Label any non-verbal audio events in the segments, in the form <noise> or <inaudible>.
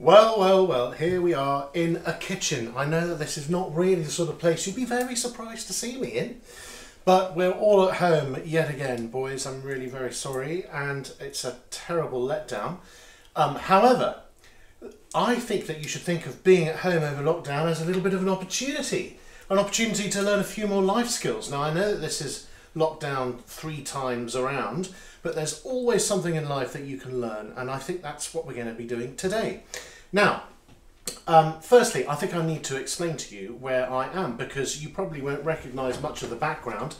Well, well, well, here we are in a kitchen. I know that this is not really the sort of place you'd be very surprised to see me in. But we're all at home yet again, boys. I'm really very sorry, and it's a terrible letdown. Um, however, I think that you should think of being at home over lockdown as a little bit of an opportunity. An opportunity to learn a few more life skills. Now, I know that this is lockdown three times around, but there's always something in life that you can learn, and I think that's what we're going to be doing today. Now, um, firstly, I think I need to explain to you where I am because you probably won't recognise much of the background.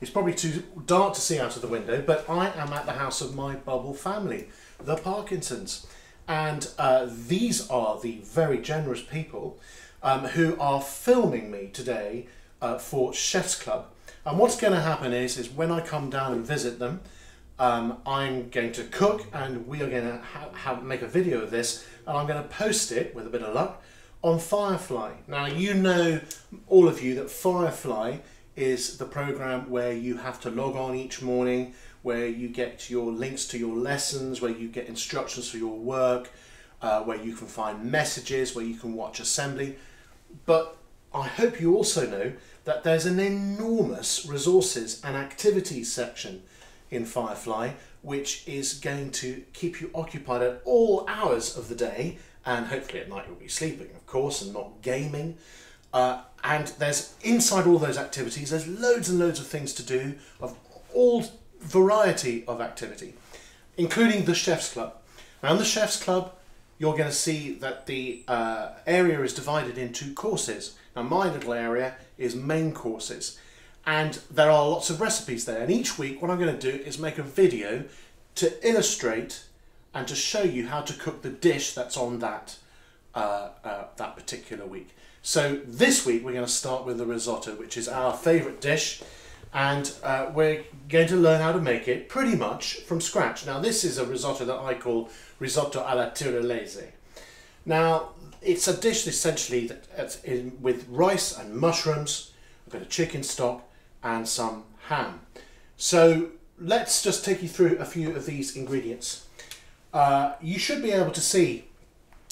It's probably too dark to see out of the window, but I am at the house of my bubble family, the Parkinsons. And uh, these are the very generous people um, who are filming me today uh, for Chef's Club. And what's going to happen is, is when I come down and visit them, um, I'm going to cook and we are going to make a video of this and I'm going to post it with a bit of luck on Firefly. Now, you know, all of you, that Firefly is the program where you have to log on each morning, where you get your links to your lessons, where you get instructions for your work, uh, where you can find messages, where you can watch assembly. But I hope you also know that there's an enormous resources and activities section in Firefly, which is going to keep you occupied at all hours of the day, and hopefully at night you'll be sleeping, of course, and not gaming. Uh, and there's inside all those activities, there's loads and loads of things to do of all variety of activity, including the Chef's Club. Now, the Chef's Club, you're going to see that the uh, area is divided into courses. Now, my little area is main courses and there are lots of recipes there. And each week, what I'm going to do is make a video to illustrate and to show you how to cook the dish that's on that uh, uh, that particular week. So this week we're going to start with the risotto, which is our favourite dish, and uh, we're going to learn how to make it pretty much from scratch. Now this is a risotto that I call risotto alla Tirolese. Now it's a dish essentially that's in, with rice and mushrooms, a bit of chicken stock, and some ham. So let's just take you through a few of these ingredients. Uh, you should be able to see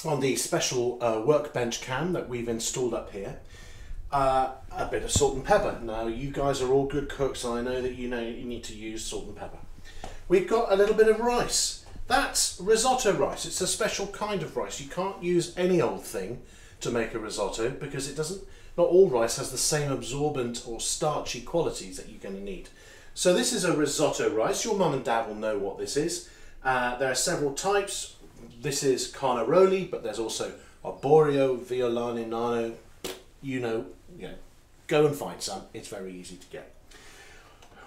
on the special uh, workbench cam that we've installed up here uh, a bit of salt and pepper. Now you guys are all good cooks and I know that you know you need to use salt and pepper. We've got a little bit of rice. That's risotto rice. It's a special kind of rice. You can't use any old thing to make a risotto because it doesn't not all rice has the same absorbent or starchy qualities that you're going to need. So this is a risotto rice. Your mum and dad will know what this is. Uh, there are several types. This is carnaroli, but there's also arborio, vialone, nano. You know, you know, go and find some. It's very easy to get.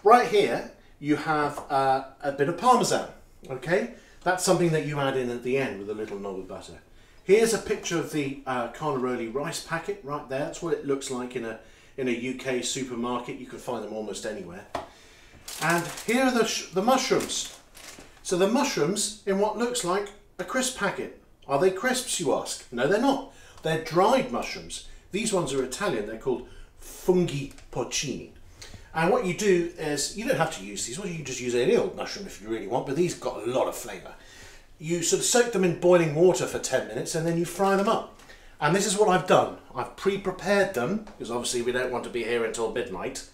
Right here, you have uh, a bit of parmesan. Okay, that's something that you add in at the end with a little knob of butter. Here's a picture of the uh, Carnaroli rice packet right there. That's what it looks like in a, in a UK supermarket. You can find them almost anywhere. And here are the, the mushrooms. So the mushrooms in what looks like a crisp packet. Are they crisps, you ask? No, they're not. They're dried mushrooms. These ones are Italian. They're called funghi porcini. And what you do is, you don't have to use these. Well, you can just use any old mushroom if you really want, but these got a lot of flavour you sort of soak them in boiling water for 10 minutes and then you fry them up. And this is what I've done. I've pre-prepared them, because obviously we don't want to be here until midnight.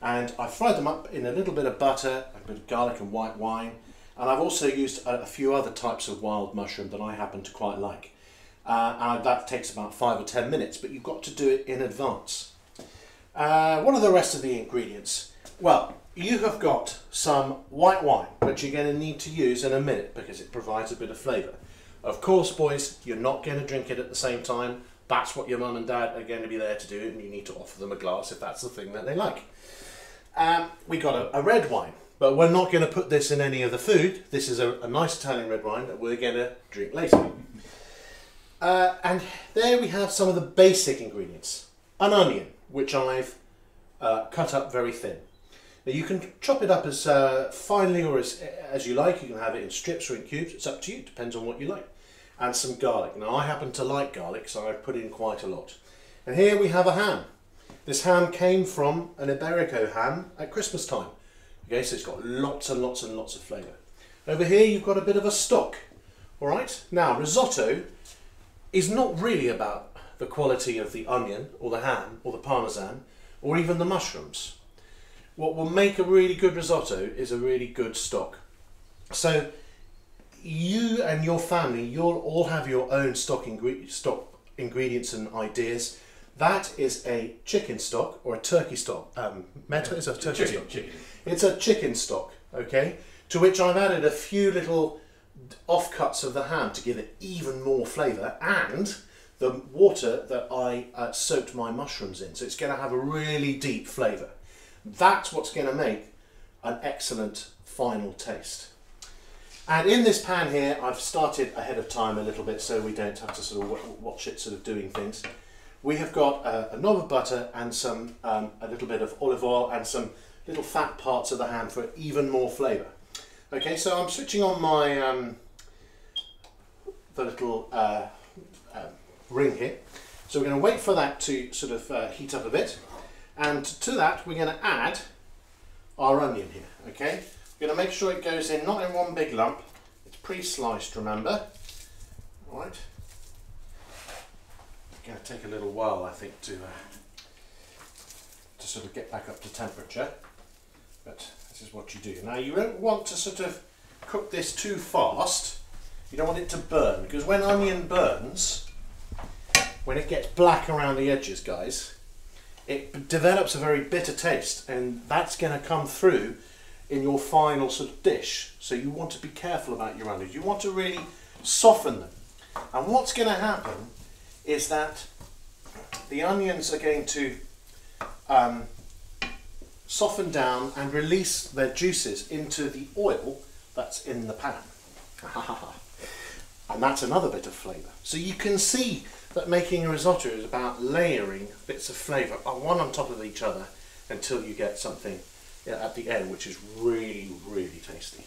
And I fried them up in a little bit of butter, a bit of garlic and white wine. And I've also used a, a few other types of wild mushroom that I happen to quite like. Uh, and that takes about five or 10 minutes, but you've got to do it in advance. Uh, what are the rest of the ingredients? Well, you have got some white wine, which you're going to need to use in a minute because it provides a bit of flavour. Of course, boys, you're not going to drink it at the same time. That's what your mum and dad are going to be there to do, and you need to offer them a glass if that's the thing that they like. Um, we got a, a, red wine, but we're not going to put this in any of the food. This is a, a nice Italian red wine that we're going to drink later. Uh, and there we have some of the basic ingredients. An onion, which I've uh, cut up very thin. You can chop it up as uh, finely or as, as you like. You can have it in strips or in cubes. It's up to you. Depends on what you like. And some garlic. Now I happen to like garlic, so I've put in quite a lot. And here we have a ham. This ham came from an Iberico ham at Christmas time. Okay, so it's got lots and lots and lots of flavour. Over here you've got a bit of a stock. All right. Now risotto is not really about the quality of the onion or the ham or the parmesan or even the mushrooms. What will make a really good risotto is a really good stock. So you and your family, you'll all have your own stock, ingre- stock ingredients and ideas. That is a chicken stock or a turkey stock. Um, Meta is a turkey Chicken, stock. chicken. It's a chicken stock, okay? To which I've added a few little offcuts of the ham to give it even more flavour and the water that I uh, soaked my mushrooms in. So it's going to have a really deep flavour. That's what's going to make an excellent final taste. And in this pan here, I've started ahead of time a little bit so we don't have to sort of wa- watch it sort of doing things. We have got a, a knob of butter and some um, a little bit of olive oil and some little fat parts of the ham for even more flavour. Okay, so I'm switching on my um, the little uh, um, ring here. So we're going to wait for that to sort of uh, heat up a bit, and to that we're going to add our onion here. Okay, we're going to make sure it goes in not in one big lump. It's pre-sliced, remember. All right. It's going to take a little while, I think, to uh, to sort of get back up to temperature. But this is what you do. Now you don't want to sort of cook this too fast. You don't want it to burn because when onion burns, when it gets black around the edges, guys, it develops a very bitter taste, and that's going to come through in your final sort of dish. So you want to be careful about your onions. You want to really soften them. And what's going to happen is that the onions are going to um, soften down and release their juices into the oil that's in the pan. <laughs> and that's another bit of flavour. So you can see that making a risotto is about layering bits of flavour on one on top of each other until you get something at the end which is really, really tasty.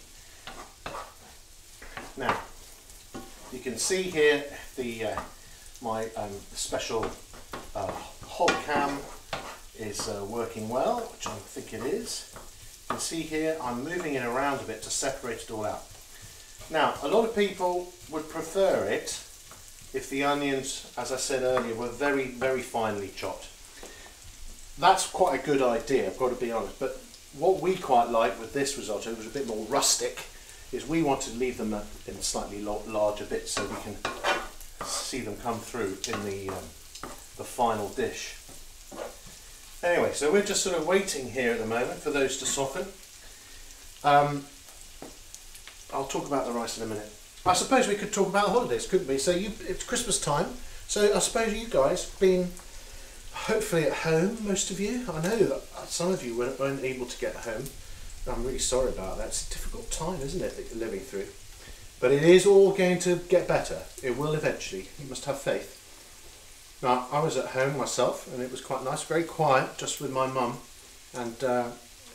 Now, you can see here the uh, my um, special uh, hog cam is uh, working well, which I think it is. You can see here I'm moving it around a bit to separate it all out. Now, a lot of people would prefer it if the onions, as I said earlier, were very, very finely chopped. That's quite a good idea, I've got to be honest, but what we quite like with this risotto was a bit more rustic, is we want to leave them in slightly larger bits so we can see them come through in the, um, the final dish. Anyway, so we're just sort of waiting here at the moment for those to soften. Um, I'll talk about the rice in a minute. I suppose we could talk about holidays, couldn't we? So you, it's Christmas time, so I suppose you guys been hopefully at home, most of you. I know that some of you weren't, weren't able to get home. I'm really sorry about that. It's a difficult time, isn't it, that you're living through? But it is all going to get better. It will eventually. You must have faith. Now, I was at home myself, and it was quite nice, very quiet, just with my mum, and uh,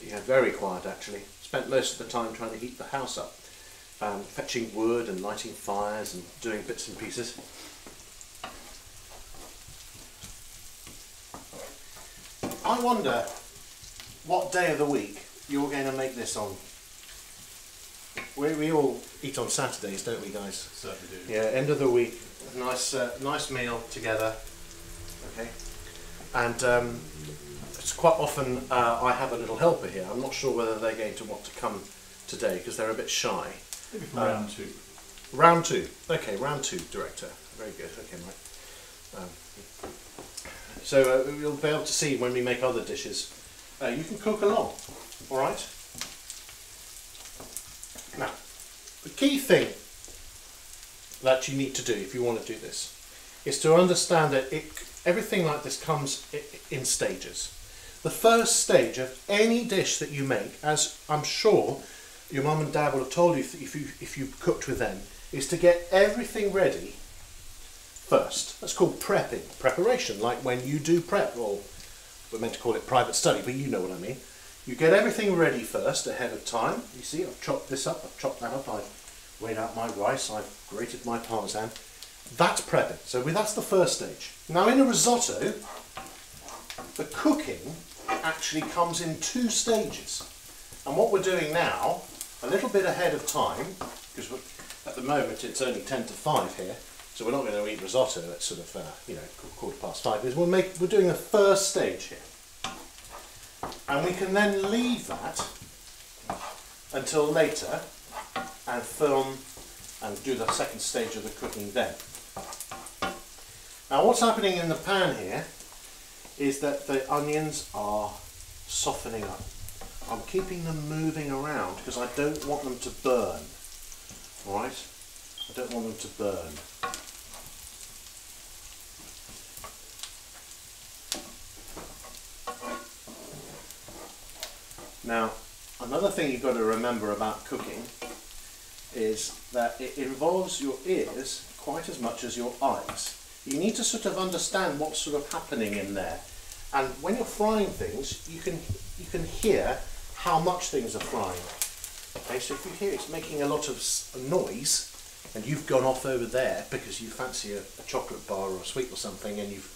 yeah, very quiet actually. Spent most of the time trying to heat the house up, um, fetching wood and lighting fires and doing bits and pieces. I wonder what day of the week you're going to make this on. We, we all eat on Saturdays, don't we, guys? Certainly do. Yeah, end of the week, nice, uh, nice meal together. Okay, and um, it's quite often uh, I have a little helper here. I'm not sure whether they're going to want to come today because they're a bit shy. Maybe Um, round two. Round two. Okay, round two, director. Very good. Okay, Mike. Um, so uh, you'll be able to see when we make other dishes. Uh, you can cook along. All right. Now, the key thing that you need to do if you want to do this is to understand that it, everything like this comes in stages. The first stage of any dish that you make, as I'm sure your mum and dad will have told you if you if you cooked with them, is to get everything ready first. That's called prepping, preparation, like when you do prep. Well, we're meant to call it private study, but you know what I mean. You get everything ready first ahead of time. You see, I've chopped this up, I've chopped that up, I've weighed out my rice, I've grated my parmesan. That's prepping. So that's the first stage. Now in a risotto, the cooking actually comes in two stages. And what we're doing now, a little bit ahead of time, because at the moment it's only 10 to 5 here, so we're not going to eat risotto at sort of, uh, you know, quarter past five. We'll make, we're doing a first stage here. And we can then leave that until later and film and do the second stage of the cooking then. Now what's happening in the pan here is that the onions are softening up. I'm keeping them moving around because I don't want them to burn. Alright? I don't want them to burn. Now, another thing you've got to remember about cooking is that it involves your ears quite as much as your eyes. You need to sort of understand what's sort of happening in there. And when you're frying things, you can you can hear how much things are frying. Okay, so if you hear it's making a lot of noise, and you've gone off over there because you fancy a, a chocolate bar or a sweet or something, and you've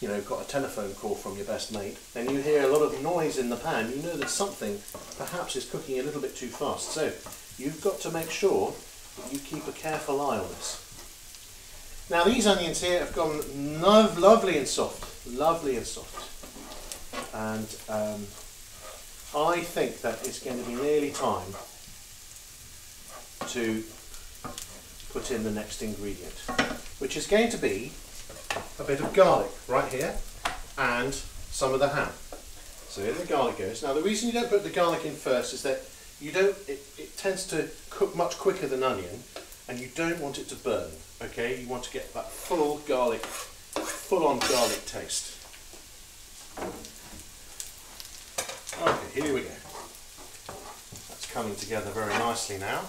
you know got a telephone call from your best mate, and you hear a lot of noise in the pan, you know that something perhaps is cooking a little bit too fast. So you've got to make sure that you keep a careful eye on this. Now these onions here have gone lo lovely and soft, lovely and soft. And um, I think that it's going to be nearly time to put in the next ingredient, which is going to be a bit of garlic right here and some of the ham. So here the garlic goes. Now the reason you don't put the garlic in first is that you don't, it, it tends to cook much quicker than onion and you don't want it to burn, okay? You want to get that full garlic, full on garlic taste. Okay, here we go. That's coming together very nicely now.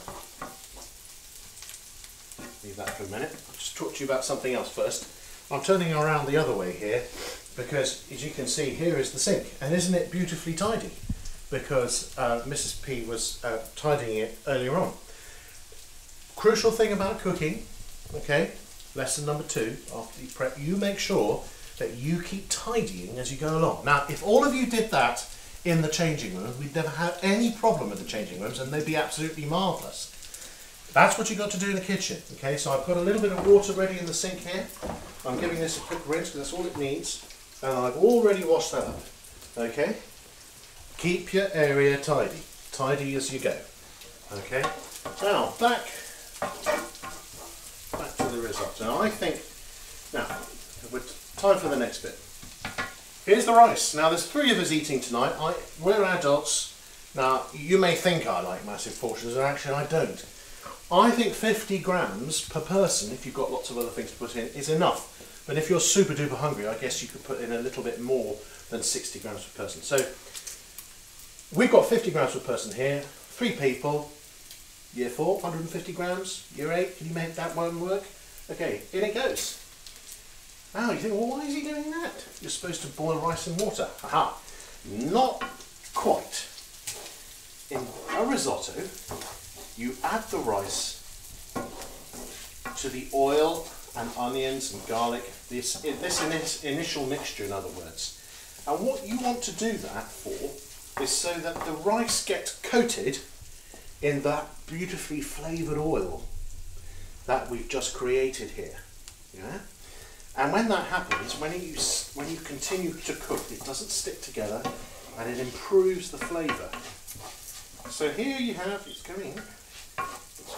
Leave that for a minute. I'll just talk to you about something else first. I'm turning around the other way here because as you can see here is the sink and isn't it beautifully tidy because uh, Mrs P was uh, tidying it earlier on. Crucial thing about cooking, okay, lesson number two, after you prep, you make sure that you keep tidying as you go along. Now if all of you did that in the changing room, we'd never have any problem with the changing rooms and they'd be absolutely marvellous. That's what you've got to do in the kitchen. Okay, so I've got a little bit of water ready in the sink here. I'm giving this a quick rinse because that's all it needs. And I've already washed that up. Okay? Keep your area tidy. Tidy as you go. Okay? Now, back, back to the risotto. Now, I think, now, we're time for the next bit. Here's the rice. Now, there's three of us eating tonight. I, we're adults. Now, you may think I like massive portions, and actually I don't. I think 50 grams per person, if you've got lots of other things to put in, is enough. But if you're super duper hungry, I guess you could put in a little bit more than 60 grams per person. So we've got 50 grams per person here, three people, year four, 150 grams, year eight, can you make that one work? Okay, in it goes. Now you think, well, why is he doing that? You're supposed to boil rice in water. Aha, not quite. In a risotto, you add the rice to the oil and onions and garlic, this, this initial mixture in other words. And what you want to do that for is so that the rice gets coated in that beautifully flavoured oil that we've just created here. Yeah? And when that happens, when you, when you continue to cook, it doesn't stick together and it improves the flavour. So here you have, it's coming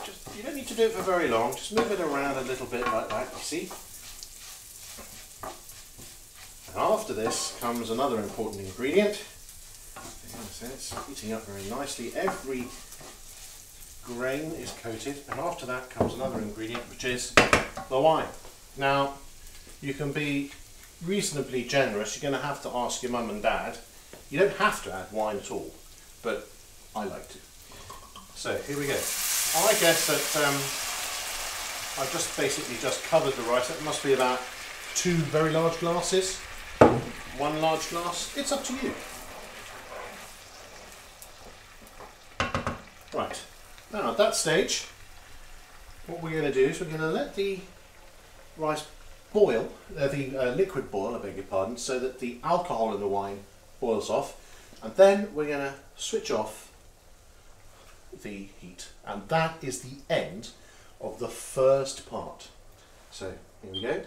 just, you don't need to do it for very long, just move it around a little bit like that, you see. And after this comes another important ingredient. It's heating up very nicely. Every grain is coated and after that comes another ingredient which is the wine. Now you can be reasonably generous, you're going to have to ask your mum and dad. You don't have to add wine at all, but I like to. So here we go. I guess that um, I've just basically just covered the rice. It must be about two very large glasses, one large glass. It's up to you. Right, now at that stage, what we're going to do is we're going to let the rice boil, uh, the uh, liquid boil, I beg your pardon, so that the alcohol in the wine boils off. And then we're going to switch off the heat and that is the end of the first part. So here we go.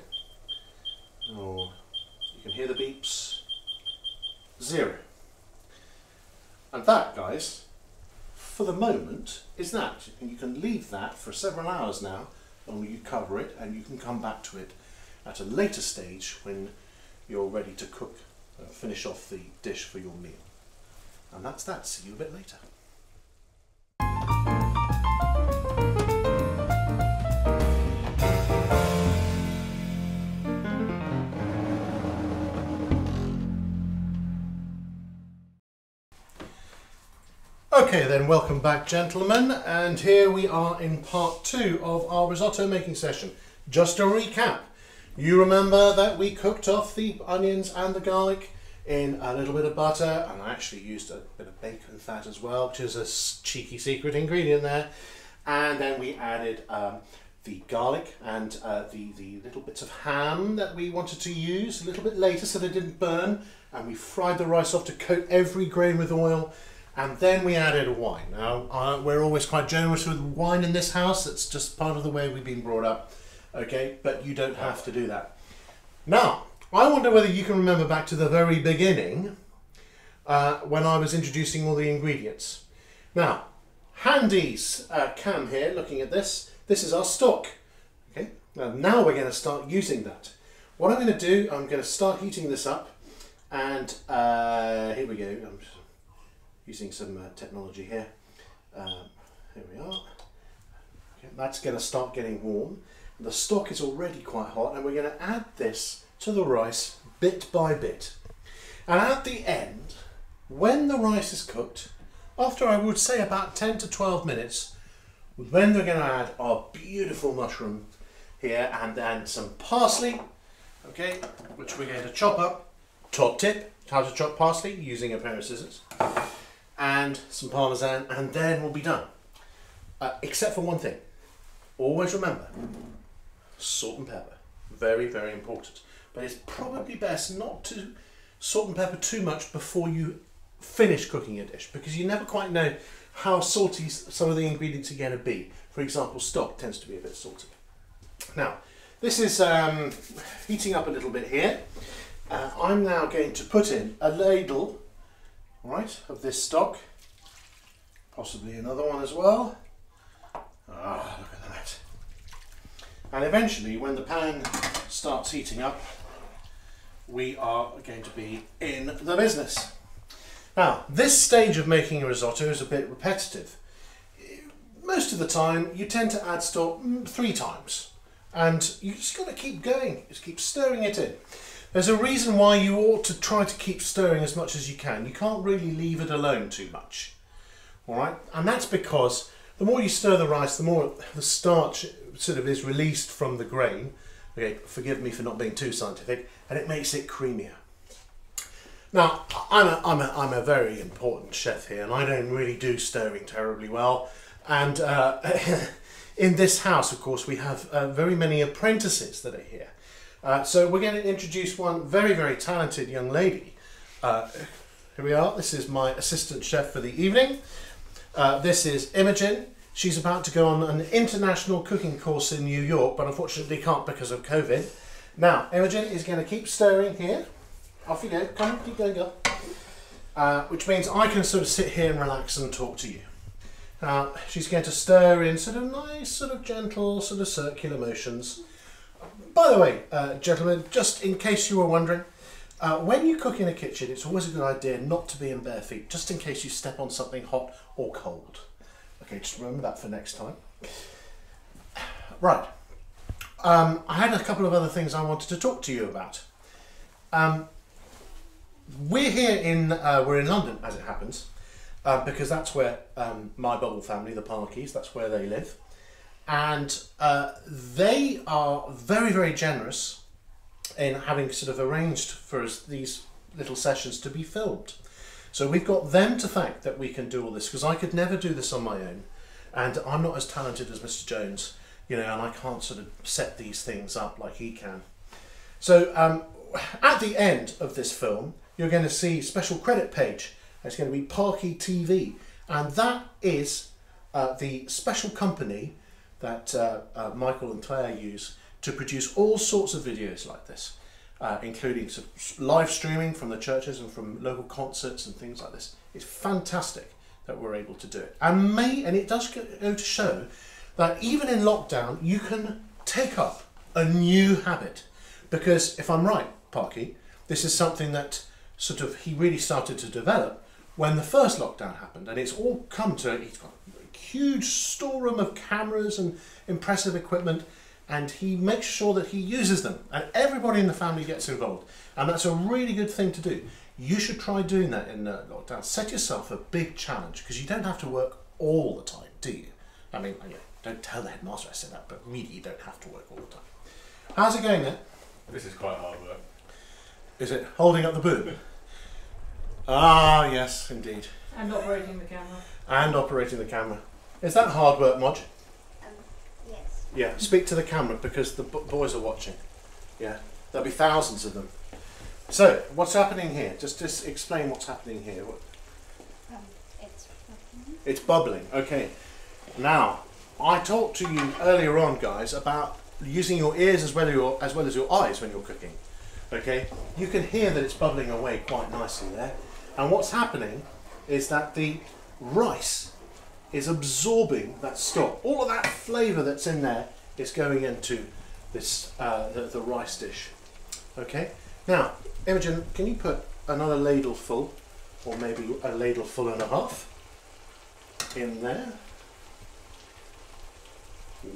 Oh, you can hear the beeps. Zero. And that, guys, for the moment, is that. And you can leave that for several hours now, and you cover it, and you can come back to it at a later stage when you're ready to cook, uh, finish off the dish for your meal. And that's that. See you a bit later. Okay then, welcome back gentlemen, and here we are in part two of our risotto making session. Just a recap, you remember that we cooked off the onions and the garlic in a little bit of butter, and I actually used a bit of bacon fat as well, which is a cheeky secret ingredient there. And then we added um, the garlic and uh, the, the little bits of ham that we wanted to use a little bit later so they didn't burn. And we fried the rice off to coat every grain with oil and then we added wine. Now, uh, we're always quite generous with wine in this house. It's just part of the way we've been brought up. Okay, but you don't have to do that. Now, I wonder whether you can remember back to the very beginning uh, when I was introducing all the ingredients. Now, Handy's uh, cam here, looking at this, this is our stock. Okay, now, now we're going to start using that. What I'm going to do, I'm going to start heating this up, and uh, here we go. I'm using some uh, technology here. Um, here we are. Okay, that's going to start getting warm. The stock is already quite hot and we're going to add this to the rice bit by bit. And at the end, when the rice is cooked, after I would say about 10 to 12 minutes, then we're going to add our beautiful mushroom here and then some parsley, okay, which we're going to chop up. Top tip, how to chop parsley using a pair of scissors and some parmesan, and then we'll be done. Uh, except for one thing. Always remember, salt and pepper. Very, very important. But it's probably best not to salt and pepper too much before you finish cooking a dish because you never quite know how salty some of the ingredients are going to be. For example, stock tends to be a bit salty. Now, this is um, heating up a little bit here. Uh, I'm now going to put in a ladle right, of this stock. Possibly another one as well. Ah. And eventually, when the pan starts heating up, we are going to be in the business. Now, this stage of making a risotto is a bit repetitive. Most of the time, you tend to add stock mm, three times. And you just got to keep going, just keep stirring it in. There's a reason why you ought to try to keep stirring as much as you can. You can't really leave it alone too much. All right, and that's because the more you stir the rice, the more the starch sort of is released from the grain. Okay, forgive me for not being too scientific, and it makes it creamier. Now, I'm a, I'm a, I'm a very important chef here, and I don't really do stirring terribly well. And uh, <laughs> in this house, of course, we have uh, very many apprentices that are here. Uh, so we're going to introduce one very, very talented young lady. Uh, here we are. This is my assistant chef for the evening. Uh, this is Imogen. She's about to go on an international cooking course in New York, but unfortunately can't because of COVID. Now, Imogen is going to keep stirring here. Off you go. Come keep going, girl. Uh, which means I can sort of sit here and relax and talk to you. Now, she's going to stir in sort of nice, sort of gentle, sort of circular motions. By the way, uh, gentlemen, just in case you were wondering, uh, when you cook in a kitchen, it's always a good idea not to be in bare feet, just in case you step on something hot or cold. Okay, just remember that for next time. Right. Um, I had a couple of other things I wanted to talk to you about. Um, we're here in uh, we're in London, as it happens, uh, because that's where um, my bubble family, the Parkeys, that's where they live and uh, they are very very generous in having sort of arranged for us these little sessions to be filmed so we've got them to thank that we can do all this because I could never do this on my own. And I'm not as talented as Mr Jones you know and I can't sort of set these things up like he can. So um, at the end of this film you're going to see special credit page. It's going to be Parky TV and that is uh, the special company that uh, uh, Michael and Claire use to produce all sorts of videos like this, uh, including live streaming from the churches and from local concerts and things like this. It's fantastic that we're able to do it. And may and it does go go to show that even in lockdown you can take up a new habit. Because if I'm right, Parky, this is something that sort of he really started to develop when the first lockdown happened, and it's all come to. He's got a huge storeroom of cameras and impressive equipment, and he makes sure that he uses them, and everybody in the family gets involved, and that's a really good thing to do. You should try doing that in uh, lockdown. Set yourself a big challenge because you don't have to work all the time, do you? I mean, you don't tell the headmaster I said that, but really, you don't have to work all the time. How's it going then? This is quite hard work. Is it holding up the boom Ah, yes, indeed. And operating the camera. And operating the camera. Is that hard work, Modge? Yes. Yeah. Speak to the camera because the b- boys are watching. Yeah. There'll be thousands of them. So, what's happening here? Just just explain what's happening here. What- Um, it's It's bubbling. Okay. Now, I talked to you earlier on, guys, about using your ears as well as your, as well as your eyes when you're cooking. Okay. You can hear that it's bubbling away quite nicely there. And what's happening is that the rice is absorbing that stock. All of that flavour that's in there is going into this uh, the, the rice dish. Okay. Now, Imogen, can you put another ladle full, or maybe a ladle full and a half, in there?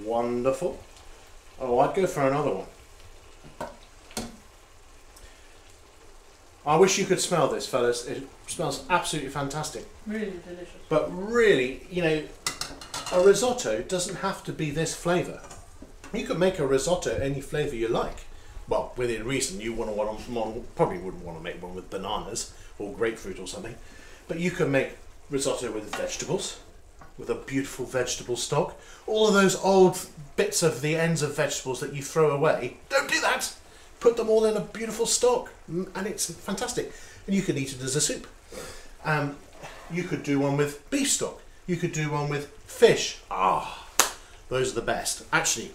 Wonderful. Oh, I'd go for another one. I wish you could smell this, fellas. It smells absolutely fantastic. Really delicious. But really, you know, a risotto doesn't have to be this flavour. You could make a risotto any flavour you like. Well, within reason, you want to want probably wouldn't want to make one with bananas or grapefruit or something, but you can make risotto with vegetables, with a beautiful vegetable stock. All of those old bits of the ends of vegetables that you throw away, don't do that. Put them all in a beautiful stock, and it's fantastic. And you can eat it as a soup. Um, you could do one with beef stock. You could do one with fish. Ah, those are the best. Actually,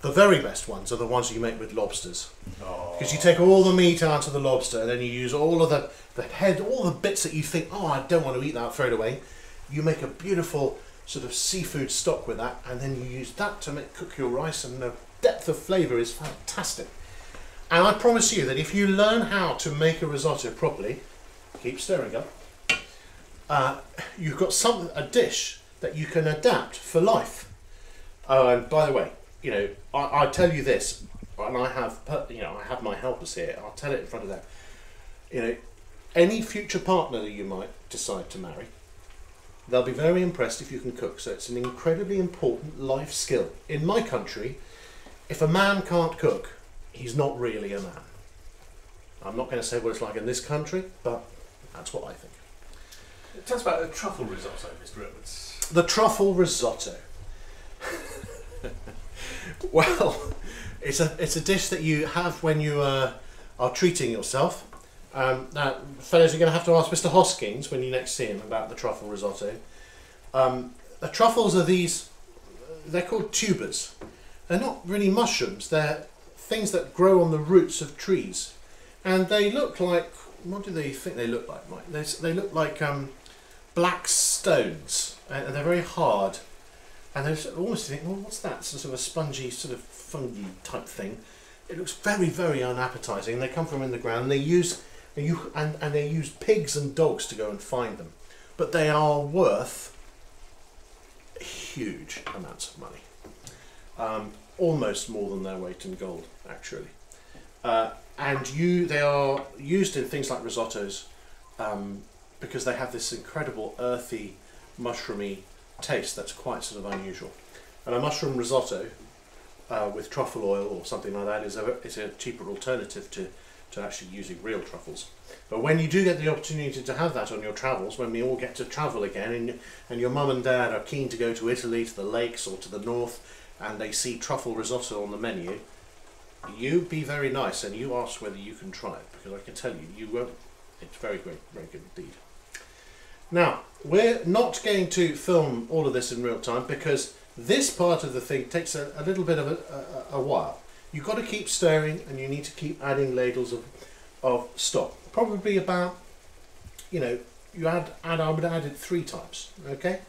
the very best ones are the ones you make with lobsters. Oh. Because you take all the meat out of the lobster and then you use all of the, the head, all the bits that you think, oh, I don't want to eat that, throw it away. You make a beautiful sort of seafood stock with that and then you use that to make, cook your rice and the depth of flavour is fantastic. And I promise you that if you learn how to make a risotto properly, keep stirring up, uh, you've got some a dish that you can adapt for life. Oh, and by the way, you know, I, I tell you this, and I have, you know, I have my helpers here. I'll tell it in front of them. You know, any future partner that you might decide to marry, they'll be very impressed if you can cook. So it's an incredibly important life skill. In my country, if a man can't cook, he's not really a man. I'm not going to say what it's like in this country, but that's what I think. Tell us about the truffle risotto, Mr. Edwards. The truffle risotto. <laughs> well, it's a it's a dish that you have when you uh, are treating yourself. Um, now, fellows, you're going to have to ask Mr. Hoskins when you next see him about the truffle risotto. Um, the truffles are these. They're called tubers. They're not really mushrooms. They're things that grow on the roots of trees, and they look like. What do they think they look like, Mike? They, they look like um, black stones, and they're very hard. And there's almost think, well, what's that? Some Sort of a spongy, sort of fungi type thing. It looks very, very unappetizing. They come from in the ground. And they use and you and, and they use pigs and dogs to go and find them, but they are worth huge amounts of money. Um, almost more than their weight in gold, actually. Uh, and you, they are used in things like risottos um, because they have this incredible earthy, mushroomy taste that's quite sort of unusual. And a mushroom risotto uh, with truffle oil or something like that is a, is a cheaper alternative to, to actually using real truffles. But when you do get the opportunity to have that on your travels, when we all get to travel again and, and your mum and dad are keen to go to Italy, to the lakes or to the north, and they see truffle risotto on the menu, you be very nice and you ask whether you can try it because I can tell you, you won't. It's very great, very good indeed. Now, we're not going to film all of this in real time because this part of the thing takes a, a little bit of a, a, a while. you've got to keep stirring and you need to keep adding ladles of, of stock. Probably about, you know, you add, add I would add it three times, okay?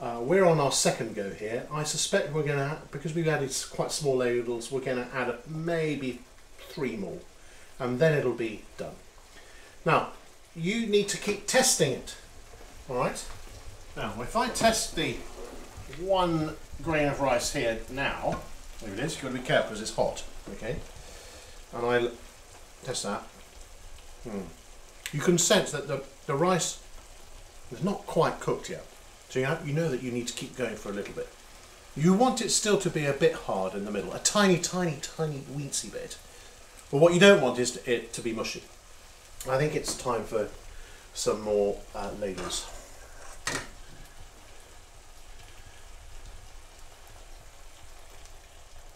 Uh, we're on our second go here. I suspect we're going to, because we've added quite small ladles, we're going to add maybe three more and then it'll be done. Now, you need to keep testing it, alright? Now, if I test the one grain of rice here now, there it is, you've got to be careful because it's hot, okay? And I test that. Hmm. You can sense that the, the rice is not quite cooked yet. So you, have, you know that you need to keep going for a little bit. You want it still to be a bit hard in the middle, a tiny, tiny, tiny weensy bit. But what you don't want is it to be mushy. I think it's time for some more uh.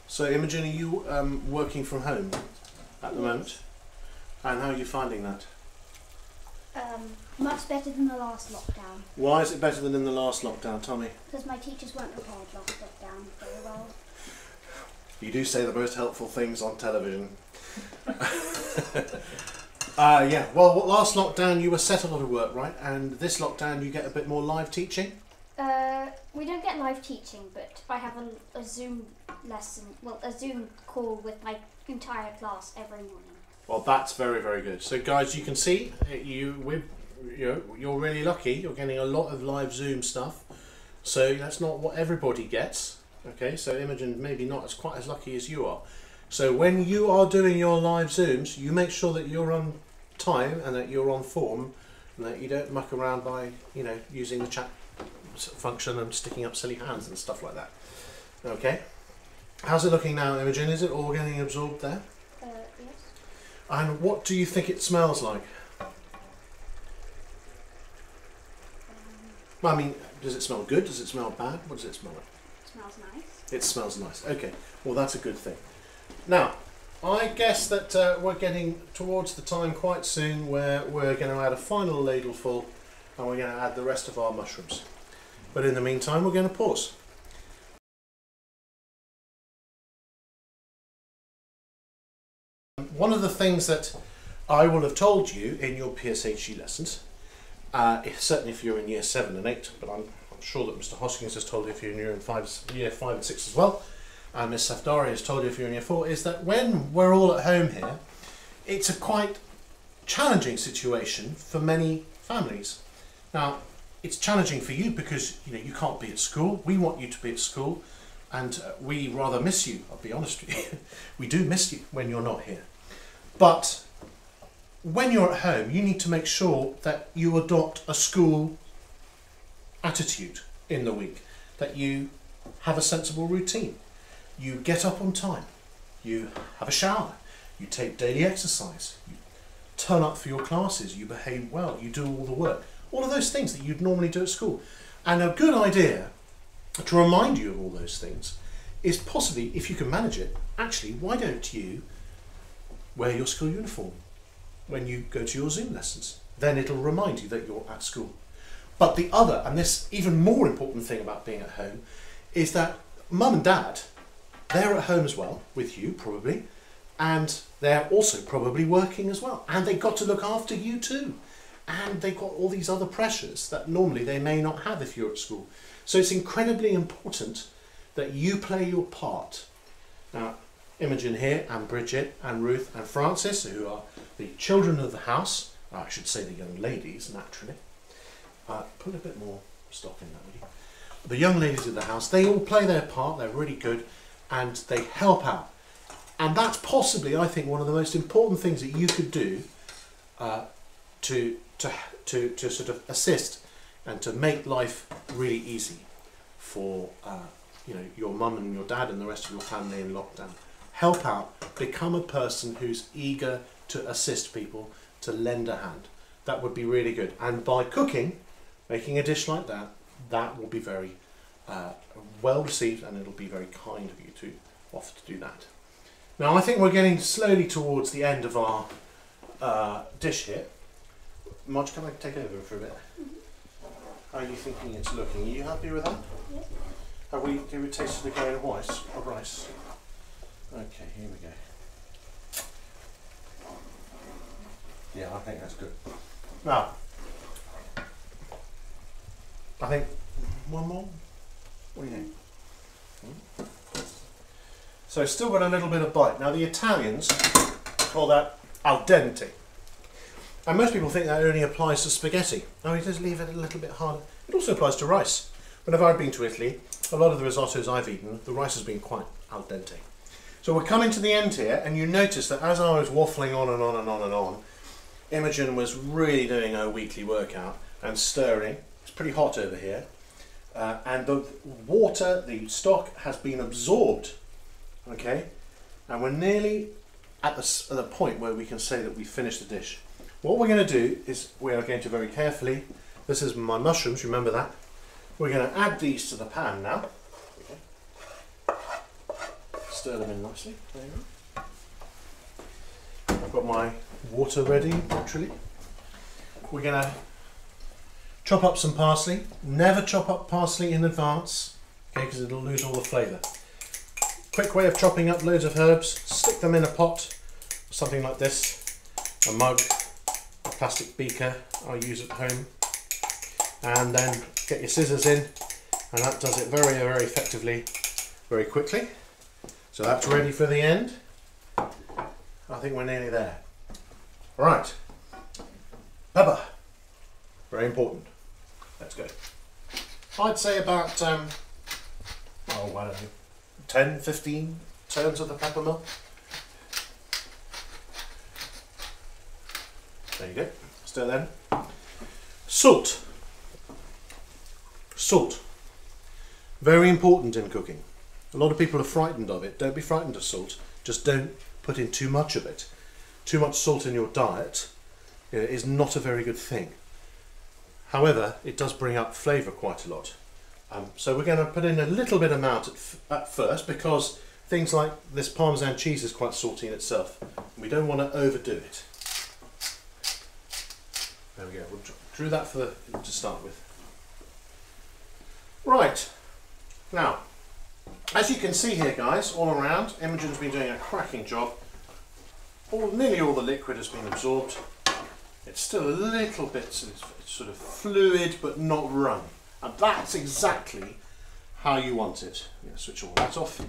So Imogen, are you um, working from home at the Yes. moment? And how are you finding that? Um, much better than the last lockdown Why is it better than in the last lockdown, Tommy? because my teachers weren't prepared last lockdown very well. You do say the most helpful things on television. <laughs> uh, yeah, well, last lockdown you were set a lot of work, right? And this lockdown you get a bit more live teaching? Uh, we don't get live teaching, but I have a, a Zoom lesson, well, a Zoom call with my entire class every morning. Well, that's very, very good. So, guys, you can see uh, you we you're, you're really lucky. You're getting a lot of live Zoom stuff. So that's not what everybody gets. Okay, so Imogen maybe not as quite as lucky as you are. So when you are doing your live Zooms, you make sure that you're on time and that you're on form, and that you don't muck around by you know using the chat function and sticking up silly hands and stuff like that. Okay. How's it looking now, Imogen? Is it all getting absorbed there? Uh, yes. And what do you think it smells like? Um, I mean, does it smell good? Does it smell bad? What does it smell like? smells nice. It smells nice. Okay, well, that's a good thing. Now, I guess that uh, we're getting towards the time quite soon where we're going to add a final ladleful and we're going to add the rest of our mushrooms. But in the meantime, we're going to pause. One of the things that I will have told you in your PSHE lessons, uh, certainly if you're in year seven and eight, but I'm, I'm sure that Mr. Hoskins has told you if you're in year, five, year five and six as well, and Miss Safdari has told you if you're in year four, is that when we're all at home here, it's a quite challenging situation for many families. Now, it's challenging for you because you know you can't be at school. We want you to be at school, and uh, we rather miss you. I'll be honest with you. <laughs> we do miss you when you're not here. But when you're at home, you need to make sure that you adopt a school attitude in the week, that you have a sensible routine. You get up on time, you have a shower, you take daily exercise, you turn up for your classes, you behave well, you do all the work. All of those things that you'd normally do at school. And a good idea to remind you of all those things is possibly, if you can manage it, actually, why don't you wear your school uniform when you go to your Zoom lessons? Then it'll remind you that you're at school. But the other, and this even more important thing about being at home, is that mum and dad, they're at home as well, with you probably, and they're also probably working as well. And they've got to look after you too. And they've got all these other pressures that normally they may not have if you're at school. So it's incredibly important that you play your part. Now, Imogen here, and Bridget, and Ruth, and Francis, who are the children of the house, I should say the young ladies, naturally. Uh, put a bit more stock in that, would you? The young ladies of the house, they all play their part, they're really good, and they help out. And that's possibly, I think, one of the most important things that you could do uh, to, to, to, to sort of assist and to make life really easy for uh, you know your mum and your dad and the rest of your family in lockdown. Help out, become a person who's eager to assist people, to lend a hand. That would be really good. And by cooking, making a dish like that, that will be very uh, well received and it'll be very kind of you to offer to do that. Now I think we're getting slowly towards the end of our uh, dish here. Marge, can I take over for a bit? How are you thinking it's looking? Are you happy with that? Have we, have we tasted the grain of rice? Of rice? Okay, here we go. Yeah, I think that's good. Now, I think one more. What do you think? Hmm? So still got a little bit of bite. Now the Italians call that al dente. And most people think that only applies to spaghetti. No, it does leave it a little bit harder. It also applies to rice. Whenever I've been to Italy, a lot of the risottos I've eaten, the rice has been quite al dente. So we're coming to the end here, and you notice that as I was waffling on and on and on and on, Imogen was really doing her weekly workout and stirring. It's pretty hot over here. Uh, and the water, the stock, has been absorbed. Okay? And we're nearly at the, at the point where we can say that we finished the dish. What we're going to do is we are going to very carefully, this is my mushrooms, remember that? We're going to add these to the pan now. Okay. Stir them in nicely. There you go. I've got my water ready, naturally. We're going to chop up some parsley. Never chop up parsley in advance, okay, because it'll lose all the flavour. Quick way of chopping up loads of herbs, stick them in a pot, something like this, a mug, a plastic beaker I use at home, and then get your scissors in, and that does it very, very effectively, very quickly. So that's ready for the end. I think we're nearly there. Right, pepper, very important. Let's go. I'd say about, um, oh, I don't know, 10, 15 turns of the pepper mill. There you go. Stir then. Salt. Salt. Very important in cooking. A lot of people are frightened of it. Don't be frightened of salt. Just don't put in too much of it. Too much salt in your diet you know, is not a very good thing. However, it does bring up flavour quite a lot. Um, so we're going to put in a little bit amount at, at first because things like this Parmesan cheese is quite salty in itself. We don't want to overdo it. There we go. We'll dr- drew that for to start with. Right. Now, as you can see here, guys, all around, Imogen's been doing a cracking job. All, nearly all the liquid has been absorbed. It's still a little bit sort of, fluid, but not run. And that's exactly how you want it. I'm going to switch all that off.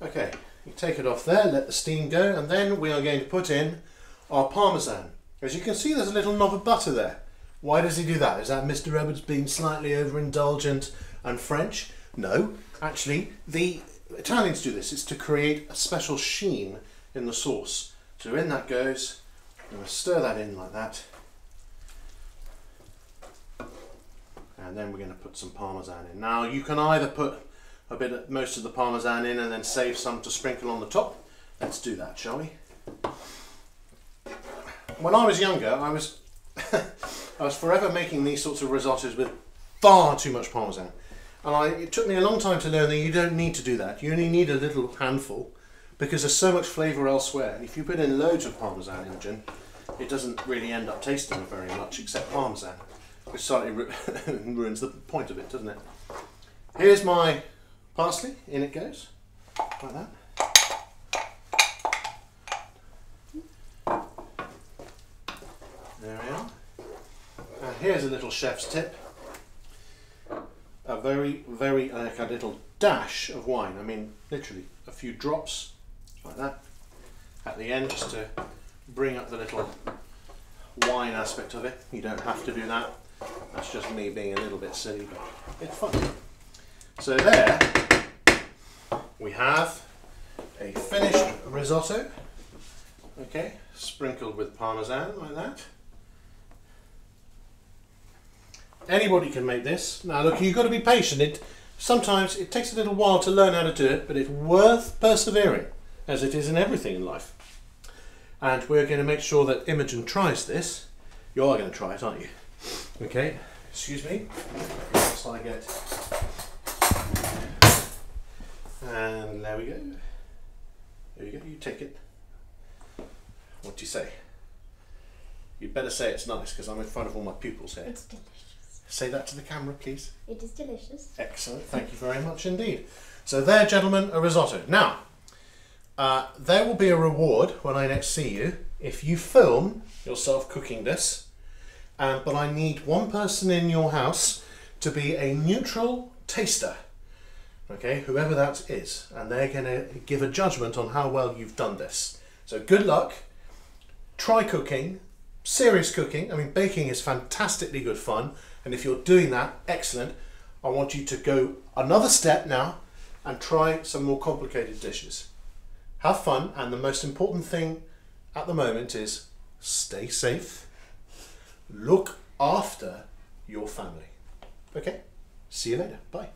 Okay, you take it off there, let the steam go, and then we are going to put in our parmesan. As you can see, there's a little knob of butter there. Why does he do that? Is that Mr. Edwards being slightly overindulgent and French? No, actually, the Italians do this. It's to create a special sheen in the sauce. So in that goes. I'm going to stir that in like that. And then we're going to put some parmesan in. Now you can either put a bit of most of the parmesan in and then save some to sprinkle on the top. Let's do that, shall we? When I was younger, I was <laughs> I was forever making these sorts of risottos with far too much parmesan. And I, it took me a long time to learn that you don't need to do that. You only need a little handful because there's so much flavour elsewhere. And if you put in loads of parmesan in gin, it doesn't really end up tasting very much except parmesan, which slightly ru- <laughs> ruins the point of it, doesn't it? Here's my parsley, in it goes, like that. There we are. And here's a little chef's tip. A very, very, like a little dash of wine. I mean, literally a few drops, like that, at the end, just to bring up the little wine aspect of it. You don't have to do that. That's just me being a little bit silly, but it's fun. So there, we have a finished risotto. Okay, sprinkled with parmesan like that. Anybody can make this. Now look, you've got to be patient. It sometimes it takes a little while to learn how to do it, but it's worth persevering, as it is in everything in life. And we're going to make sure that Imogen tries this. You are going to try it, aren't you? Okay. Excuse me. So I get. And there we go. There you go. You take it. What do you say? You'd better say it's nice because I'm in front of all my pupils here. It's delicious. Say that to the camera, please. It is delicious. Excellent. Thank you very much indeed. So there, gentlemen, a risotto. Now, Uh, there will be a reward when I next see you if you film yourself cooking this. Um, but I need one person in your house to be a neutral taster. Okay, whoever that is, and they're going to give a judgment on how well you've done this. So good luck. Try cooking, serious cooking. I mean, baking is fantastically good fun, and if you're doing that, excellent. I want you to go another step now and try some more complicated dishes have fun, and the most important thing at the moment is stay safe, look after your family. Okay, see you later. Bye.